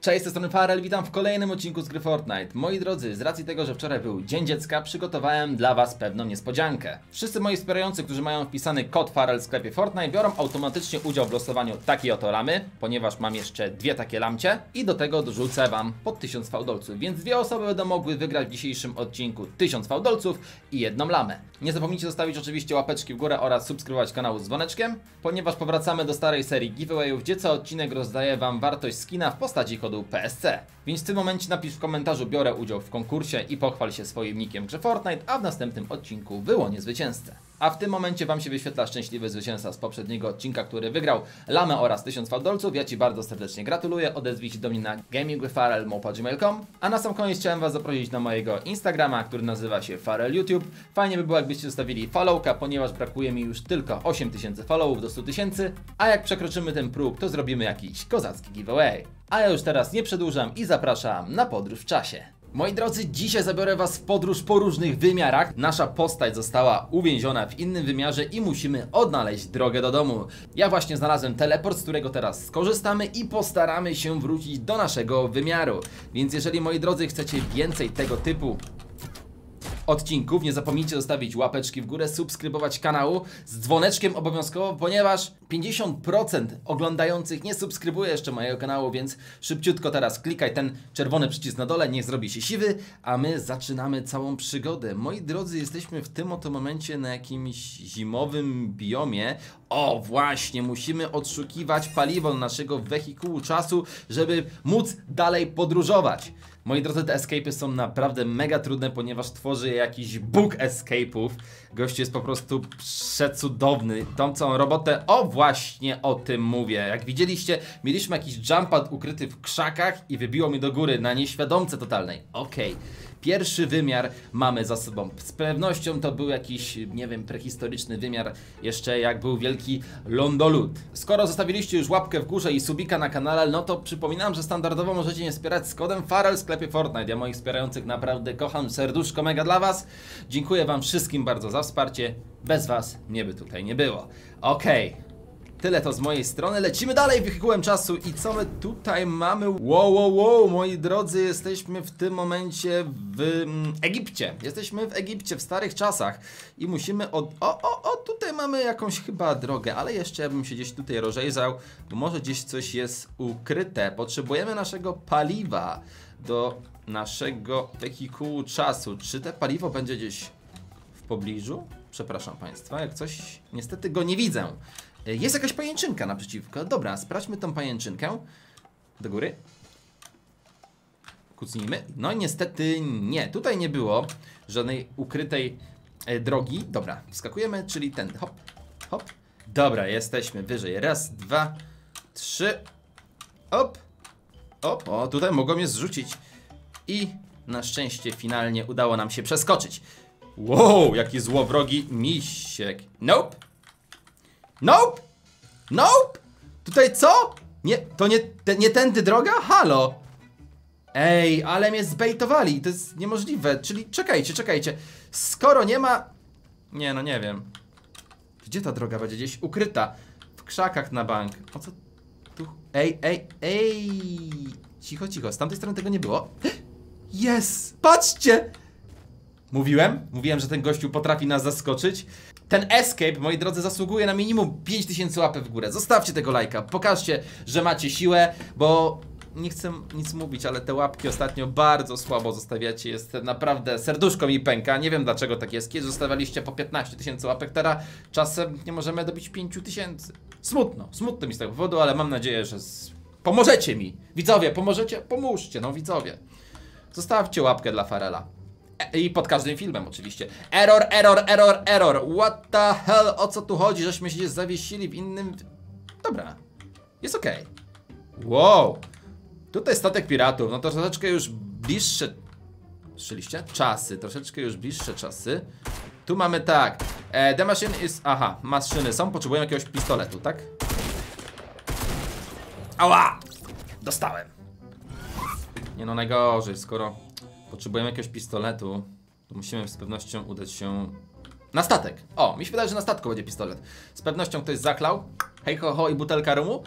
Cześć, z strony Farel, witam w kolejnym odcinku z gry Fortnite. Moi drodzy, z racji tego, że wczoraj był Dzień Dziecka, przygotowałem dla Was pewną niespodziankę. Wszyscy moi wspierający, którzy mają wpisany kod Farel w sklepie Fortnite, biorą automatycznie udział w losowaniu takiej oto lamy, ponieważ mam jeszcze dwie takie lamcie i do tego dorzucę Wam po 1000 fałdolców, więc dwie osoby będą mogły wygrać w dzisiejszym odcinku 1000 fałdolców i jedną lamę. Nie zapomnijcie zostawić oczywiście łapeczki w górę oraz subskrybować kanał z dzwoneczkiem, ponieważ powracamy do starej serii giveawayów, gdzie co odcinek rozdaje Wam wartość skina w postaci kodu PSC. Więc w tym momencie napisz w komentarzu biorę udział w konkursie i pochwal się swoim nickiem w grze Fortnite, a w następnym odcinku wyłonię zwycięzcę. A w tym momencie Wam się wyświetla szczęśliwy zwycięzca z poprzedniego odcinka, który wygrał lamę oraz 1000 fałdolców. Ja Ci bardzo serdecznie gratuluję. Odezwij się do mnie na gamingwithfarel.gmail.com A na sam koniec chciałem Was zaprosić na mojego Instagrama, który nazywa się Farel YouTube. Fajnie by było, jakbyście zostawili followka, ponieważ brakuje mi już tylko 8000 followów do 100 tysięcy. A jak przekroczymy ten próg, to zrobimy jakiś kozacki giveaway. A ja już teraz nie przedłużam i zapraszam na podróż w czasie. Moi drodzy, dzisiaj zabiorę Was w podróż po różnych wymiarach. Nasza postać została uwięziona w innym wymiarze i musimy odnaleźć drogę do domu. Ja właśnie znalazłem teleport, z którego teraz skorzystamy i postaramy się wrócić do naszego wymiaru. Więc jeżeli, moi drodzy, chcecie więcej tego typu odcinków. Nie zapomnijcie zostawić łapeczki w górę, subskrybować kanału z dzwoneczkiem obowiązkowo, ponieważ 50% oglądających nie subskrybuje jeszcze mojego kanału, więc szybciutko teraz klikaj ten czerwony przycisk na dole, niech zrobi się siwy, a my zaczynamy całą przygodę. Moi drodzy, jesteśmy w tym oto momencie na jakimś zimowym biomie. O, właśnie, musimy odszukiwać paliwo naszego wehikułu czasu, żeby móc dalej podróżować. Moi drodzy, te escape'y są naprawdę mega trudne, ponieważ tworzy je jakiś bóg escape'ów. Gościu jest po prostu przecudowny. Tą całą robotę, o właśnie o tym mówię. Jak widzieliście, mieliśmy jakiś jump pad ukryty w krzakach i wybiło mnie do góry na nieświadomce totalnej. Okej. Okay. Pierwszy wymiar mamy za sobą. Z pewnością to był jakiś, nie wiem, prehistoryczny wymiar, jeszcze jak był wielki lądolud. Skoro zostawiliście już łapkę w górze i subika na kanale, no to przypominam, że standardowo możecie mnie wspierać z kodem Farel w sklepie Fortnite. Ja moich wspierających naprawdę kocham, serduszko mega dla Was. Dziękuję Wam wszystkim bardzo za wsparcie. Bez Was nie by tutaj nie było. Okej. Okay. Tyle to z mojej strony. Lecimy dalej wehikułem czasu i co my tutaj mamy? Wow, wow, wow, moi drodzy, jesteśmy w tym momencie w mm, Egipcie. Jesteśmy w Egipcie w starych czasach i musimy od... O, o, o, tutaj mamy jakąś chyba drogę, ale jeszcze bym się gdzieś tutaj rozejrzał, bo może gdzieś coś jest ukryte. Potrzebujemy naszego paliwa do naszego wehikułu czasu. Czy te paliwo będzie gdzieś w pobliżu? Przepraszam Państwa, jak coś... Niestety go nie widzę. E, jest jakaś pajęczynka naprzeciwko. Dobra, sprawdźmy tą pajęczynkę. Do góry. Kucnijmy. No niestety nie. Tutaj nie było żadnej ukrytej e, drogi. Dobra, wskakujemy, czyli ten. Hop, hop. Dobra, jesteśmy wyżej. Raz, dwa, trzy. Hop. Hop. O, tutaj mogą mnie zrzucić. I na szczęście finalnie udało nam się przeskoczyć. Wow, jaki złowrogi misiek. Nope. Nope! Nope! Tutaj co? Nie, to nie, te, nie tędy droga? Halo! Ej, ale mnie zbejtowali, to jest niemożliwe, czyli czekajcie, czekajcie. Skoro nie ma... Nie, no nie wiem. Gdzie ta droga będzie? Gdzieś ukryta. W krzakach na bank. O co tu? Ej, ej, ej! Cicho, cicho, z tamtej strony tego nie było. Jest! Patrzcie! Mówiłem? Mówiłem, że ten gościu potrafi nas zaskoczyć. Ten escape, moi drodzy, zasługuje na minimum 5000 łapek w górę. Zostawcie tego lajka, pokażcie, że macie siłę, bo nie chcę nic mówić, ale te łapki ostatnio bardzo słabo zostawiacie. Jest naprawdę, serduszko mi pęka. Nie wiem dlaczego tak jest. Kiedy zostawialiście po 15 tysięcy łapek, teraz czasem nie możemy dobić 5 tysięcy. Smutno, smutno mi z tego powodu, ale mam nadzieję, że z... pomożecie mi. Widzowie, pomożecie? Pomóżcie, no widzowie. Zostawcie łapkę dla Farela. I pod każdym filmem oczywiście. Error, error, error, error. What the hell? O co tu chodzi? Żeśmy się zawiesili w innym... Dobra. Jest ok. Wow. Tutaj statek piratów. No to troszeczkę już bliższe... Słyszeliście? Czasy. Troszeczkę już bliższe czasy. Tu mamy tak. E, the machine is... Aha, maszyny są. Potrzebujemy jakiegoś pistoletu, tak? Ała! Dostałem. Nie no, najgorzej, skoro potrzebujemy jakiegoś pistoletu, to musimy z pewnością udać się na statek. O, mi się wydaje, że na statku będzie pistolet. Z pewnością ktoś zaklał, hej ho ho i butelka rumu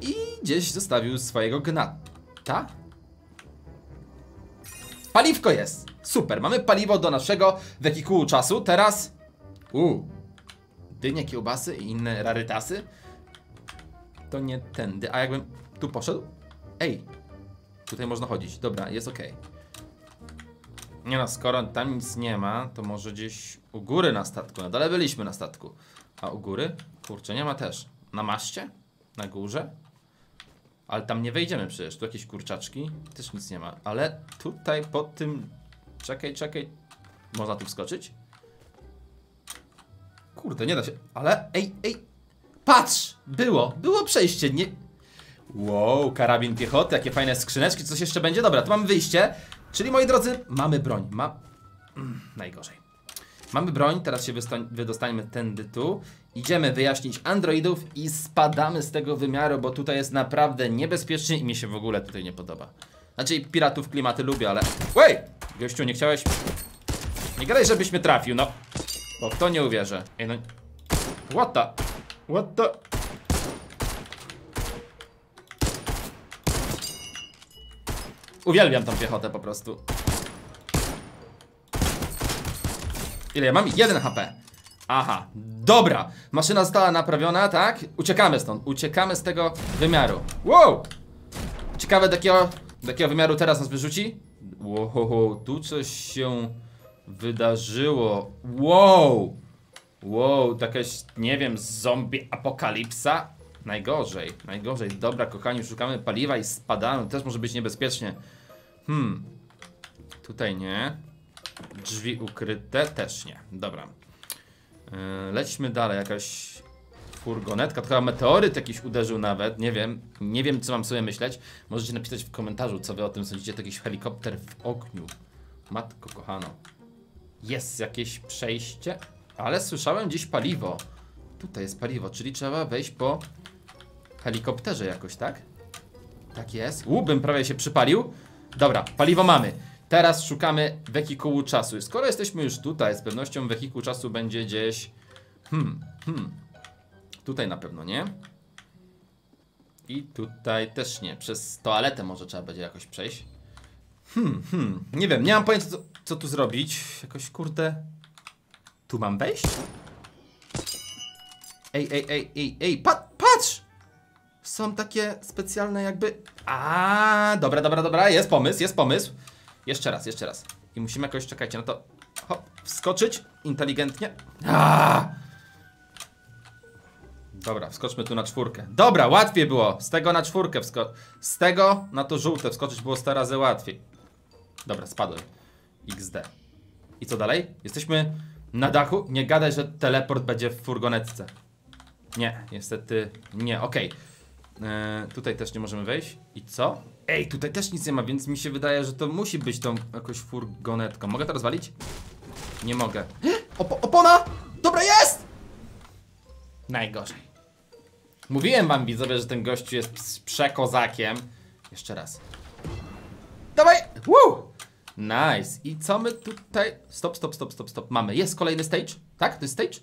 i gdzieś zostawił swojego gna... Ta? Paliwko jest! Super, mamy paliwo do naszego wehikułu czasu. Teraz... U, dynie, kiełbasy i inne rarytasy. To nie tędy. A jakbym tu poszedł? Ej, tutaj można chodzić. Dobra, jest ok. Nie no, skoro tam nic nie ma, to może gdzieś u góry na statku. Na dole byliśmy na statku. A u góry? Kurczę, nie ma też. Na maszcie? Na górze? Ale tam nie wejdziemy przecież. Tu jakieś kurczaczki. Też nic nie ma. Ale tutaj pod tym... Czekaj, czekaj. Można tu wskoczyć? Kurde, nie da się. Ale ej, ej. Patrz! Było, było przejście. Nie... Wow, karabin piechoty, jakie fajne skrzyneczki. Coś jeszcze będzie? Dobra, tu mamy wyjście. Czyli moi drodzy, mamy broń. Ma... Mm, najgorzej. Mamy broń, teraz się wydostaniemy tędy tu. Idziemy wyjaśnić androidów i spadamy z tego wymiaru, bo tutaj jest naprawdę niebezpiecznie i mi się w ogóle tutaj nie podoba. Znaczy, piratów klimaty lubię, ale... Wej! Gościu, nie chciałeś... Nie gadaj, żebyś mnie trafił, no. Bo w to nie uwierzę. Ej, no... What the... What the... Uwielbiam tą piechotę po prostu. Ile ja mam? 1 HP. Aha, dobra. Maszyna została naprawiona, tak? Uciekamy stąd. Uciekamy z tego wymiaru. Wow! Ciekawe, do jakiego, do jakiego wymiaru teraz nas wyrzuci? Wow, tu coś się wydarzyło. Wow! Wow, jakaś, nie wiem, zombie apokalipsa? Najgorzej, najgorzej. Dobra, kochani, szukamy paliwa i spadamy. Też może być niebezpiecznie. Hmm. Tutaj nie. Drzwi ukryte też nie. Dobra. Yy, lećmy dalej. Jakaś furgonetka. To meteoryt jakiś uderzył nawet. Nie wiem. Nie wiem, co mam sobie myśleć. Możecie napisać w komentarzu, co wy o tym sądzicie. To jakiś helikopter w ogniu. Matko kochano. Jest jakieś przejście. Ale słyszałem gdzieś paliwo. Tutaj jest paliwo, czyli trzeba wejść po helikopterze jakoś, tak? Tak jest. Łubym prawie się przypalił. Dobra, paliwo mamy. Teraz szukamy wehikułu czasu. Skoro jesteśmy już tutaj, z pewnością wehikuł czasu będzie gdzieś... Hmm, hmm. Tutaj na pewno nie. I tutaj też nie. Przez toaletę może trzeba będzie jakoś przejść. Hmm, hmm. Nie wiem, nie mam pojęcia co, co tu zrobić. Jakoś kurde... Tu mam wejść? Ej, ej, ej, ej, ej, pa patrz! Są takie specjalne jakby... A, dobra, dobra, dobra, jest pomysł, jest pomysł. Jeszcze raz, jeszcze raz. I musimy jakoś, czekajcie, no to hop, wskoczyć inteligentnie. A! Dobra, wskoczmy tu na czwórkę. Dobra, łatwiej było. Z tego na czwórkę wsko... Z tego na to żółte wskoczyć było 100 razy łatwiej. Dobra, spadłem. XD. I co dalej? Jesteśmy na dachu. Nie gadaj, że teleport będzie w furgonetce. Nie, niestety nie, okej. Eee, tutaj też nie możemy wejść. I co? Ej, tutaj też nic nie ma, więc mi się wydaje, że to musi być tą jakąś furgonetką. Mogę to rozwalić? Nie mogę. Opo opona! Dobra, jest! Najgorzej. Mówiłem wam, widzowie, że ten gościu jest przekozakiem. Jeszcze raz. Dawaj! Woo! Nice. I co my tutaj... Stop, stop, stop, stop, stop. Mamy. Jest kolejny stage? Tak? To jest stage?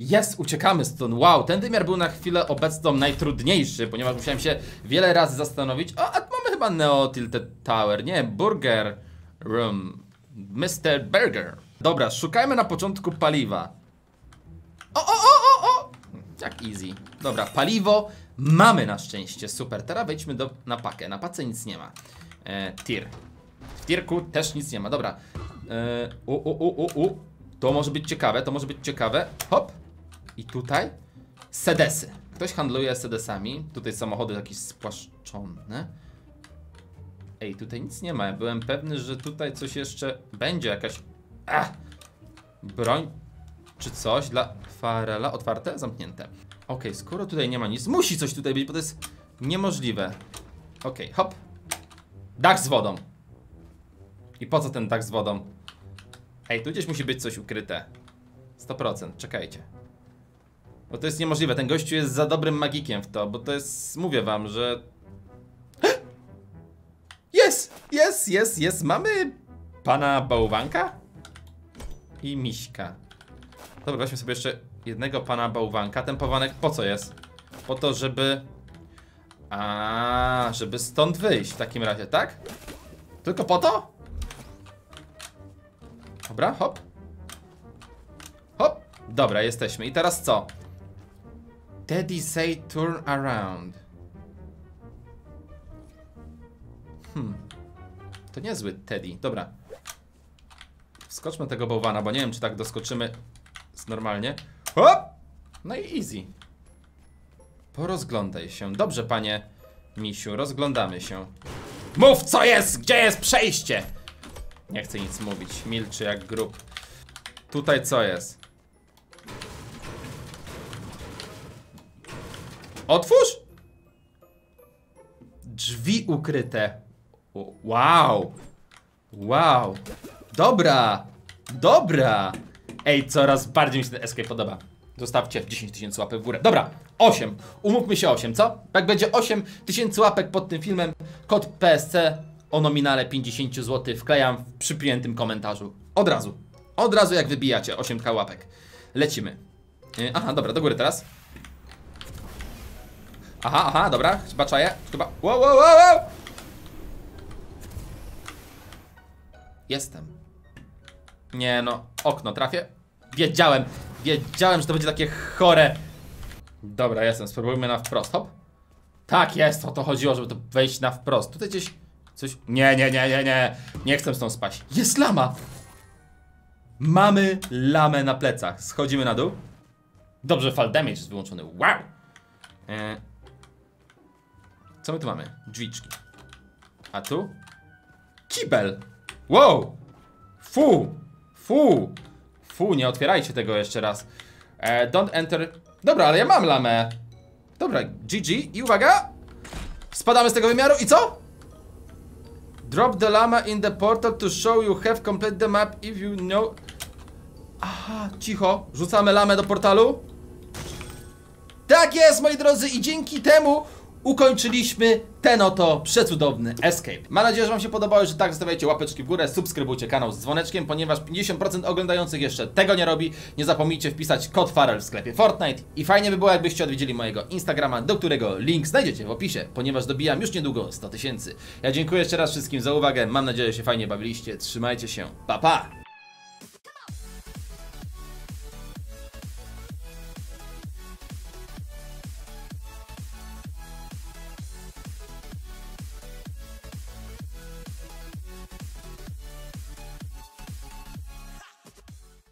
Jest, uciekamy stąd. Wow, ten wymiar był na chwilę obecną najtrudniejszy, ponieważ musiałem się wiele razy zastanowić. O, a mamy chyba Neo Tilted Tower. Nie, Burger Room. Mr. Burger. Dobra, szukajmy na początku paliwa. O, o, o, o, o! Jak easy. Dobra, paliwo mamy na szczęście. Super. Teraz wejdźmy do, na pakę. Na pace nic nie ma. E, tir. W tirku też nic nie ma. Dobra. E, u, u, u, u, u. To może być ciekawe, to może być ciekawe. Hop. I tutaj sedesy. Ktoś handluje sedesami. Tutaj samochody jakieś spłaszczone. Ej, tutaj nic nie ma. Byłem pewny, że tutaj coś jeszcze będzie. Jakaś... Ach! Broń czy coś dla Farela. Otwarte? Zamknięte. Okej, skoro tutaj nie ma nic, musi coś tutaj być, bo to jest niemożliwe. Okej, hop. Dach z wodą. I po co ten dach z wodą? Ej, tu gdzieś musi być coś ukryte. 100%, czekajcie. Bo to jest niemożliwe, ten gościu jest za dobrym magikiem w to, bo to jest, mówię wam, że... Jest, jest, jest, jest, mamy pana bałwanka i miśka. Dobra, weźmy sobie jeszcze jednego pana bałwanka. Ten bałwanek po co jest? Po to, żeby A, żeby stąd wyjść w takim razie, tak? Tylko po to? Dobra, hop. Hop. Dobra, jesteśmy. I teraz co? Teddy say turn around. Hmm. To niezły Teddy. Dobra. Wskoczmy tego bałwana, bo nie wiem, czy tak doskoczymy normalnie. Hop! No i easy. Porozglądaj się. Dobrze, panie misiu, rozglądamy się. Mów, co jest! Gdzie jest przejście? Nie chcę nic mówić. Milczy jak grób. Tutaj co jest? Otwórz! Drzwi ukryte. Wow! Wow! Dobra! Dobra! Ej, coraz bardziej mi się ten escape podoba. Zostawcie 10 tysięcy łapek w górę. Dobra, 8. Umówmy się 8, co? Jak będzie 8 tysięcy łapek pod tym filmem, kod PSC o nominale 50 zł wklejam w przypiętym komentarzu. Od razu. Od razu jak wybijacie 8k łapek. Lecimy. Yy, Aha, dobra, do góry teraz. Aha, aha, dobra, chyba czaję. Chyba. Wow, wow, wow, wow! Jestem. Nie no, okno trafię. Wiedziałem, wiedziałem, że to będzie takie chore. Dobra, jestem, spróbujmy na wprost, hop. Tak jest, o to chodziło, żeby to wejść na wprost. Tutaj gdzieś coś... Nie, nie, nie, nie, nie. Nie chcę stąd spaść. Jest lama! Mamy lamę na plecach. Schodzimy na dół. Dobrze, fall damage jest wyłączony. Wow! E... Co my tu mamy? Drzwiczki. A tu? Kibel! Wow! Fu! Fu! Fu, nie otwierajcie tego jeszcze raz. E, don't enter. Dobra, ale ja mam lamę. Dobra, GG i uwaga! Spadamy z tego wymiaru i co? Drop the lama in the portal to show you have complete the map if you know. Aha, cicho. Rzucamy lamę do portalu. Tak jest, moi drodzy, i dzięki temu ukończyliśmy ten oto przecudowny escape. Mam nadzieję, że Wam się podobało, że tak zostawiajcie łapeczki w górę, subskrybujcie kanał z dzwoneczkiem, ponieważ 50% oglądających jeszcze tego nie robi. Nie zapomnijcie wpisać kod Farel w sklepie Fortnite i fajnie by było, jakbyście odwiedzili mojego Instagrama, do którego link znajdziecie w opisie, ponieważ dobijam już niedługo 100 tysięcy. Ja dziękuję jeszcze raz wszystkim za uwagę, mam nadzieję, że się fajnie bawiliście, trzymajcie się, pa pa!